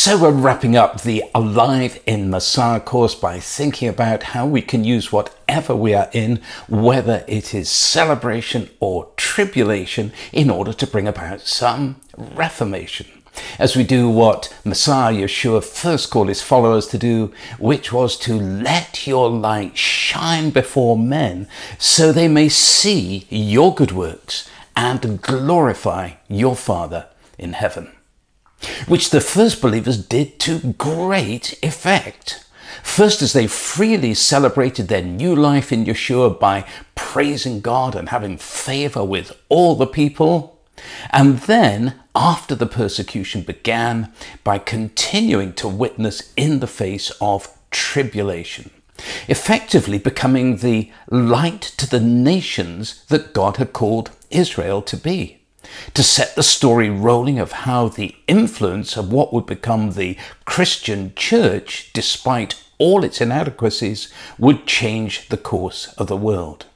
So we're wrapping up the Alive in Messiah course by thinking about how we can use whatever we are in, whether it is celebration or tribulation, in order to bring about some reformation. As we do what Messiah Yeshua first called his followers to do, which was to let your light shine before men so they may see your good works and glorify your Father in heaven which the first believers did to great effect. First, as they freely celebrated their new life in Yeshua by praising God and having favor with all the people, and then, after the persecution began, by continuing to witness in the face of tribulation, effectively becoming the light to the nations that God had called Israel to be to set the story rolling of how the influence of what would become the Christian church, despite all its inadequacies, would change the course of the world.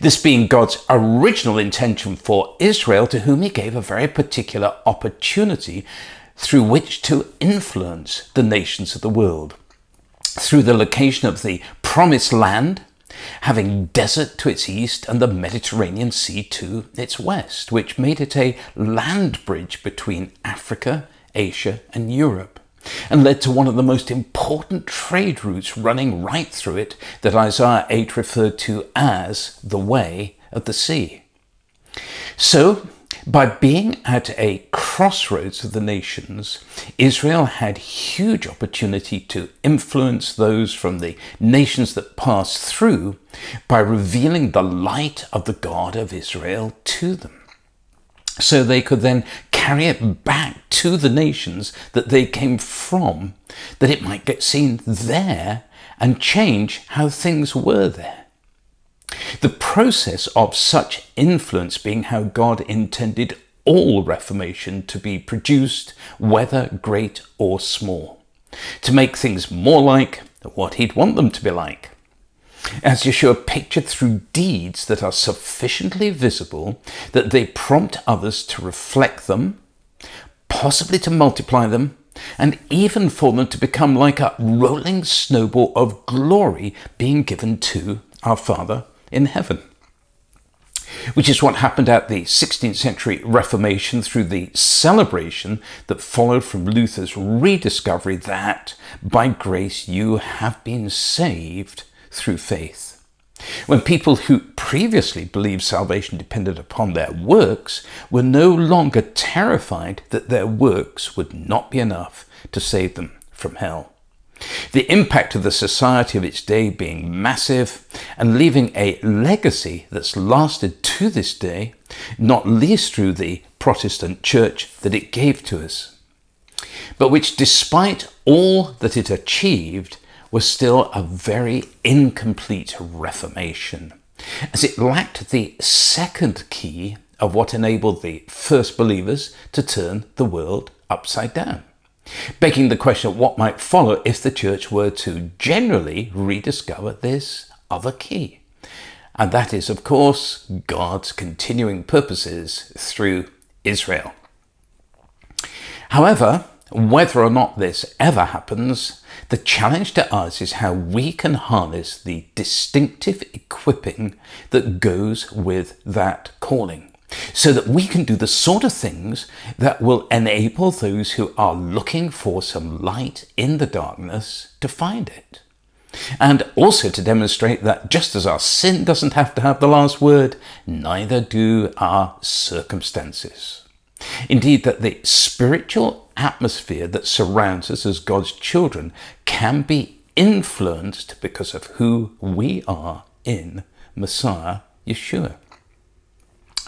This being God's original intention for Israel, to whom he gave a very particular opportunity through which to influence the nations of the world. Through the location of the promised land, having desert to its east and the Mediterranean Sea to its west, which made it a land bridge between Africa, Asia, and Europe, and led to one of the most important trade routes running right through it that Isaiah 8 referred to as the way of the sea. So, by being at a crossroads of the nations, Israel had huge opportunity to influence those from the nations that passed through by revealing the light of the God of Israel to them. So they could then carry it back to the nations that they came from, that it might get seen there and change how things were there. The process of such influence being how God intended all Reformation to be produced, whether great or small, to make things more like what he'd want them to be like. As Yeshua pictured through deeds that are sufficiently visible that they prompt others to reflect them, possibly to multiply them, and even for them to become like a rolling snowball of glory being given to our Father in heaven. Which is what happened at the 16th century Reformation through the celebration that followed from Luther's rediscovery that by grace you have been saved through faith. When people who previously believed salvation depended upon their works were no longer terrified that their works would not be enough to save them from hell. The impact of the society of its day being massive and leaving a legacy that's lasted to this day, not least through the Protestant church that it gave to us, but which, despite all that it achieved, was still a very incomplete reformation, as it lacked the second key of what enabled the first believers to turn the world upside down begging the question of what might follow if the church were to generally rediscover this other key. And that is, of course, God's continuing purposes through Israel. However, whether or not this ever happens, the challenge to us is how we can harness the distinctive equipping that goes with that calling so that we can do the sort of things that will enable those who are looking for some light in the darkness to find it. And also to demonstrate that just as our sin doesn't have to have the last word, neither do our circumstances. Indeed, that the spiritual atmosphere that surrounds us as God's children can be influenced because of who we are in Messiah Yeshua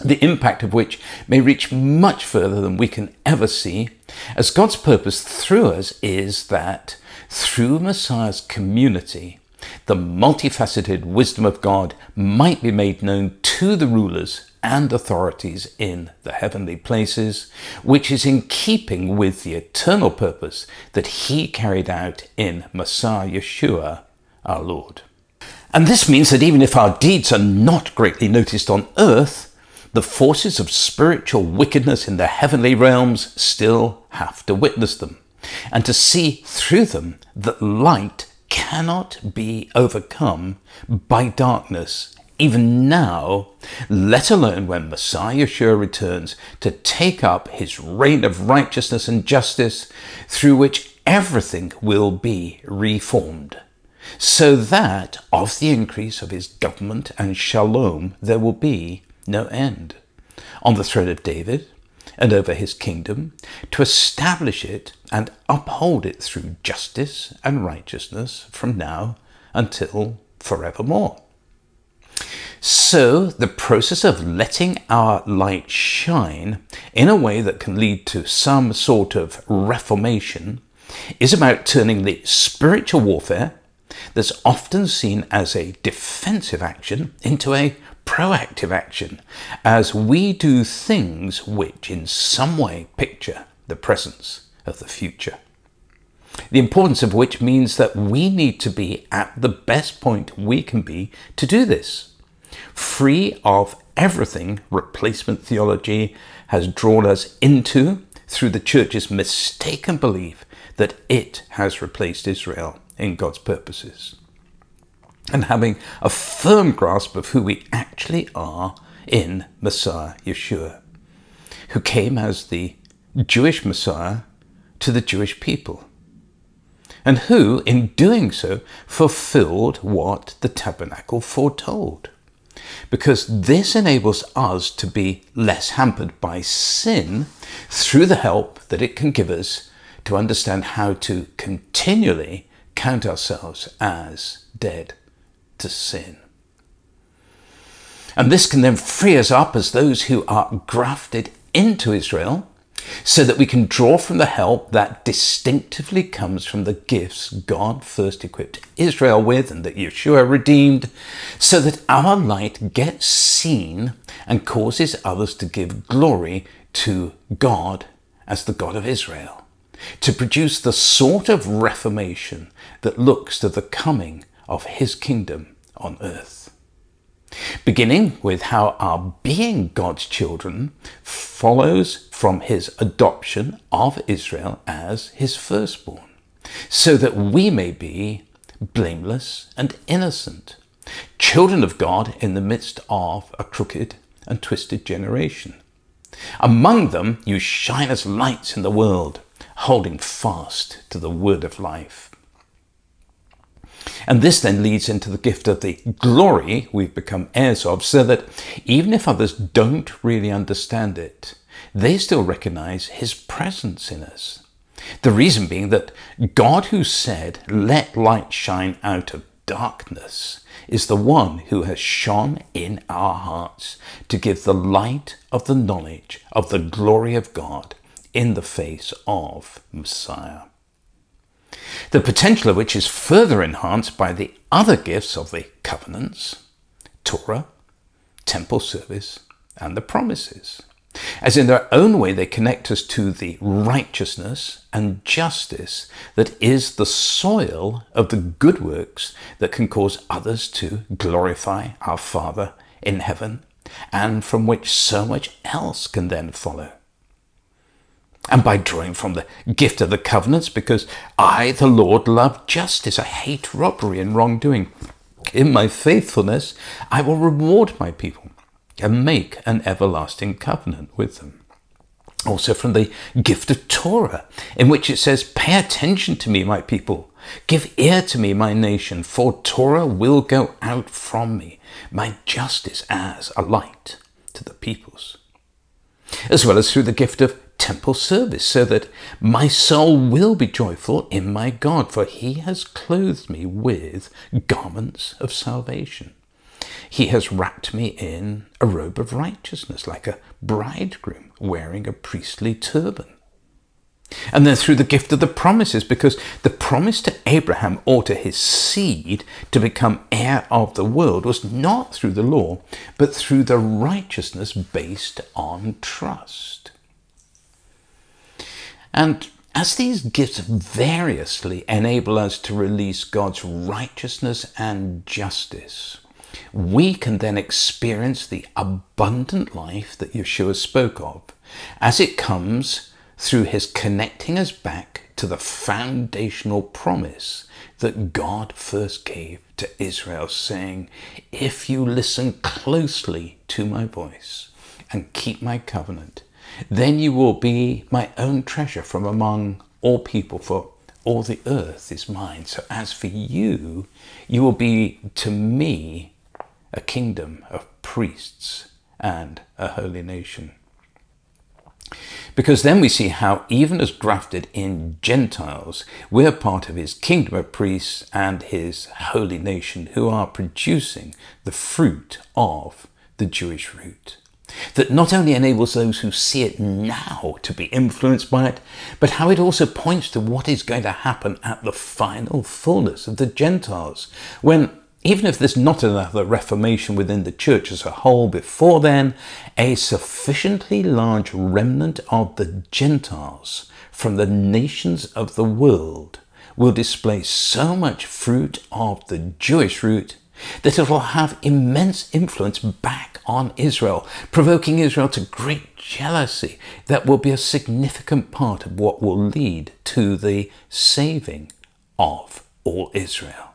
the impact of which may reach much further than we can ever see, as God's purpose through us is that through Messiah's community, the multifaceted wisdom of God might be made known to the rulers and authorities in the heavenly places, which is in keeping with the eternal purpose that He carried out in Messiah Yeshua, our Lord. And this means that even if our deeds are not greatly noticed on earth, the forces of spiritual wickedness in the heavenly realms still have to witness them. and to see through them that light cannot be overcome by darkness, even now, let alone when Messiah Yeshua returns to take up his reign of righteousness and justice, through which everything will be reformed, so that of the increase of his government and shalom there will be no end. On the throne of David, and over his kingdom, to establish it and uphold it through justice and righteousness from now until forevermore. So, the process of letting our light shine in a way that can lead to some sort of reformation is about turning the spiritual warfare that's often seen as a defensive action into a proactive action as we do things which in some way picture the presence of the future. The importance of which means that we need to be at the best point we can be to do this, free of everything replacement theology has drawn us into through the church's mistaken belief that it has replaced Israel in God's purposes and having a firm grasp of who we actually are in Messiah Yeshua, who came as the Jewish Messiah to the Jewish people, and who, in doing so, fulfilled what the tabernacle foretold. Because this enables us to be less hampered by sin through the help that it can give us to understand how to continually count ourselves as dead to sin. And this can then free us up as those who are grafted into Israel so that we can draw from the help that distinctively comes from the gifts God first equipped Israel with and that Yeshua redeemed, so that our light gets seen and causes others to give glory to God as the God of Israel, to produce the sort of reformation that looks to the coming of his kingdom on earth. Beginning with how our being God's children follows from his adoption of Israel as his firstborn, so that we may be blameless and innocent, children of God in the midst of a crooked and twisted generation. Among them you shine as lights in the world, holding fast to the word of life. And this then leads into the gift of the glory we've become heirs of, so that even if others don't really understand it, they still recognize his presence in us. The reason being that God, who said, Let light shine out of darkness, is the one who has shone in our hearts to give the light of the knowledge of the glory of God in the face of Messiah the potential of which is further enhanced by the other gifts of the covenants, Torah, temple service, and the promises. As in their own way, they connect us to the righteousness and justice that is the soil of the good works that can cause others to glorify our Father in heaven, and from which so much else can then follow and by drawing from the gift of the covenants, because I, the Lord, love justice. I hate robbery and wrongdoing. In my faithfulness, I will reward my people and make an everlasting covenant with them. Also from the gift of Torah, in which it says, Pay attention to me, my people. Give ear to me, my nation, for Torah will go out from me, my justice as a light to the peoples. As well as through the gift of temple service, so that my soul will be joyful in my God, for he has clothed me with garments of salvation. He has wrapped me in a robe of righteousness, like a bridegroom wearing a priestly turban. And then through the gift of the promises, because the promise to Abraham or to his seed to become heir of the world was not through the law, but through the righteousness based on trust. And as these gifts variously enable us to release God's righteousness and justice, we can then experience the abundant life that Yeshua spoke of as it comes through his connecting us back to the foundational promise that God first gave to Israel, saying, If you listen closely to my voice and keep my covenant, then you will be my own treasure from among all people, for all the earth is mine. So as for you, you will be to me a kingdom of priests and a holy nation. Because then we see how, even as grafted in Gentiles, we're part of his kingdom of priests and his holy nation who are producing the fruit of the Jewish root. That not only enables those who see it now to be influenced by it, but how it also points to what is going to happen at the final fullness of the Gentiles, when even if there's not another reformation within the church as a whole before then, a sufficiently large remnant of the Gentiles from the nations of the world will display so much fruit of the Jewish root that it will have immense influence back on Israel, provoking Israel to great jealousy that will be a significant part of what will lead to the saving of all Israel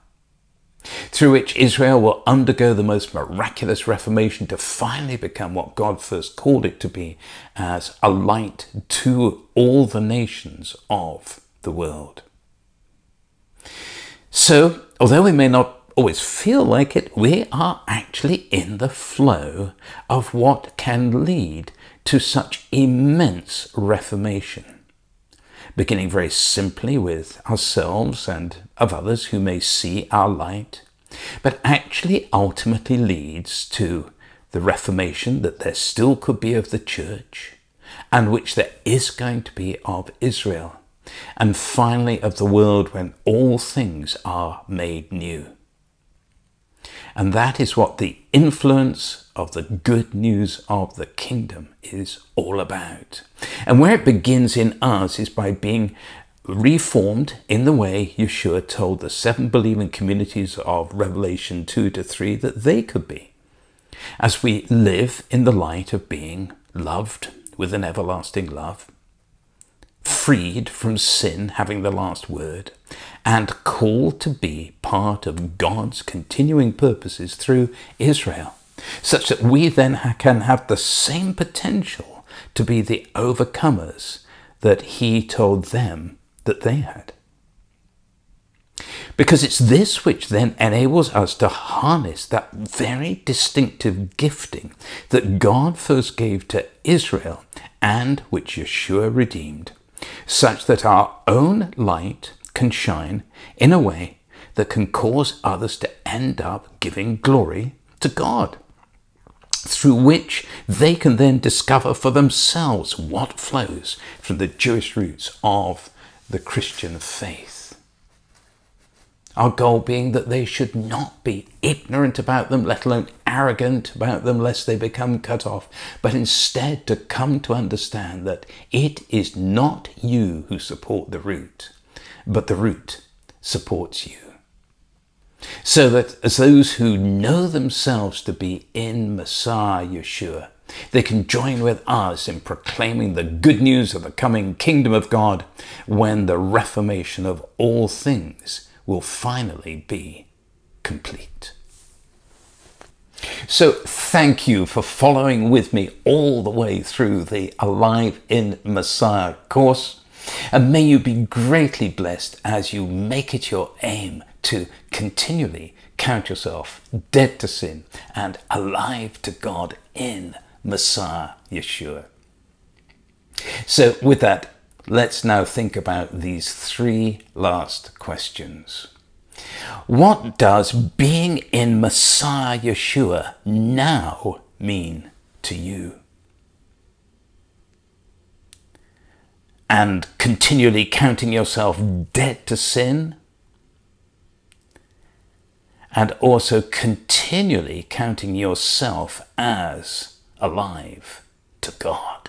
through which Israel will undergo the most miraculous reformation to finally become what God first called it to be as a light to all the nations of the world. So, although we may not always feel like it, we are actually in the flow of what can lead to such immense reformation beginning very simply with ourselves and of others who may see our light, but actually ultimately leads to the reformation that there still could be of the church, and which there is going to be of Israel, and finally of the world when all things are made new. And that is what the influence of the good news of the kingdom is all about. And where it begins in us is by being reformed in the way Yeshua told the seven believing communities of Revelation 2 to 3 that they could be. As we live in the light of being loved with an everlasting love, freed from sin having the last word, and called to be part of God's continuing purposes through Israel, such that we then can have the same potential to be the overcomers that He told them that they had. Because it's this which then enables us to harness that very distinctive gifting that God first gave to Israel and which Yeshua redeemed, such that our own light can shine in a way that can cause others to end up giving glory to God, through which they can then discover for themselves what flows from the Jewish roots of the Christian faith. Our goal being that they should not be ignorant about them, let alone arrogant about them, lest they become cut off, but instead to come to understand that it is not you who support the root, but the root supports you. So that as those who know themselves to be in Messiah Yeshua, they can join with us in proclaiming the good news of the coming kingdom of God when the reformation of all things will finally be complete. So, thank you for following with me all the way through the Alive in Messiah course. And may you be greatly blessed as you make it your aim to continually count yourself dead to sin and alive to God in Messiah Yeshua. So, with that, let's now think about these three last questions. What does being in Messiah Yeshua now mean to you? and continually counting yourself dead to sin, and also continually counting yourself as alive to God.